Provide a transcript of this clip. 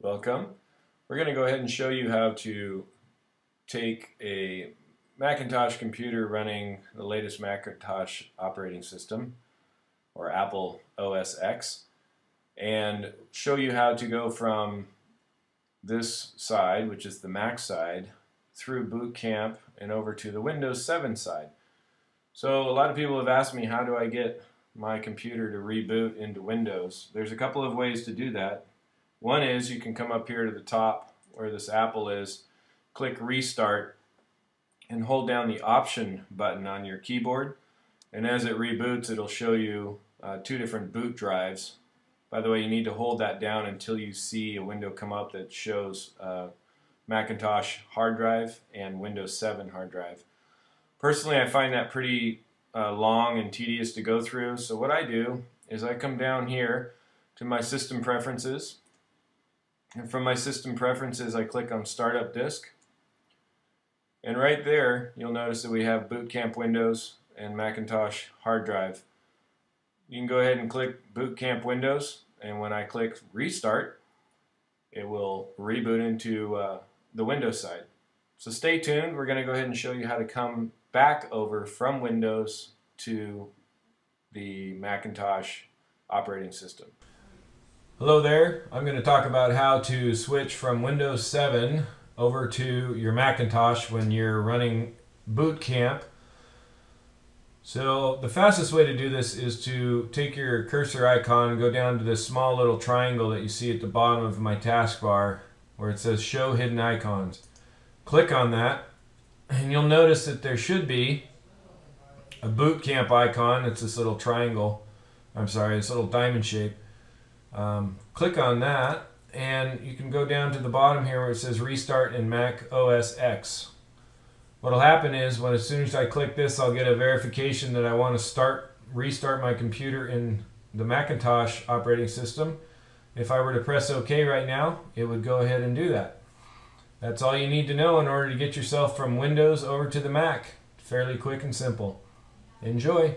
Welcome. We're going to go ahead and show you how to take a Macintosh computer running the latest Macintosh operating system or Apple OS X and show you how to go from this side, which is the Mac side, through Boot Camp and over to the Windows 7 side. So a lot of people have asked me how do I get my computer to reboot into Windows. There's a couple of ways to do that. One is you can come up here to the top where this apple is, click restart, and hold down the option button on your keyboard. And as it reboots, it'll show you uh, two different boot drives. By the way, you need to hold that down until you see a window come up that shows uh, Macintosh hard drive and Windows 7 hard drive. Personally, I find that pretty uh, long and tedious to go through. So what I do is I come down here to my system preferences and from my system preferences, I click on Startup Disk. And right there, you'll notice that we have Boot Camp Windows and Macintosh hard drive. You can go ahead and click Boot Camp Windows, and when I click Restart, it will reboot into uh, the Windows side. So stay tuned. We're going to go ahead and show you how to come back over from Windows to the Macintosh operating system. Hello there. I'm going to talk about how to switch from Windows 7 over to your Macintosh when you're running boot camp. So the fastest way to do this is to take your cursor icon go down to this small little triangle that you see at the bottom of my taskbar where it says show hidden icons. Click on that and you'll notice that there should be a boot camp icon. It's this little triangle. I'm sorry, this little diamond shape. Um, click on that and you can go down to the bottom here where it says restart in Mac OS X. What'll happen is when as soon as I click this I'll get a verification that I want to start restart my computer in the Macintosh operating system. If I were to press OK right now it would go ahead and do that. That's all you need to know in order to get yourself from Windows over to the Mac. Fairly quick and simple. Enjoy!